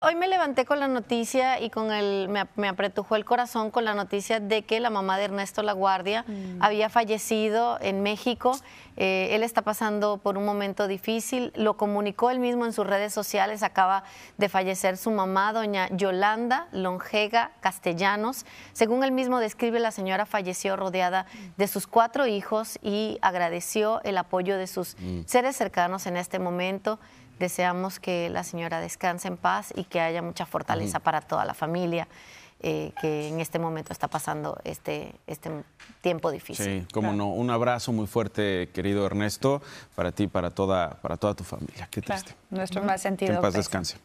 Hoy me levanté con la noticia y con el me, apretujó el corazón con la noticia de que la mamá de Ernesto Laguardia mm. había fallecido en México. Eh, él está pasando por un momento difícil. Lo comunicó él mismo en sus redes sociales. Acaba de fallecer su mamá, doña Yolanda Longega Castellanos. Según él mismo describe, la señora falleció rodeada de sus cuatro hijos y agradeció el apoyo de sus mm. seres cercanos en este momento. Deseamos que la señora descanse en paz y que haya mucha fortaleza para toda la familia. Eh, que en este momento está pasando este, este tiempo difícil. Sí, como no. Un abrazo muy fuerte, querido Ernesto, para ti y para toda, para toda tu familia. Qué triste. Nuestro más sentido. Que en paz descanse.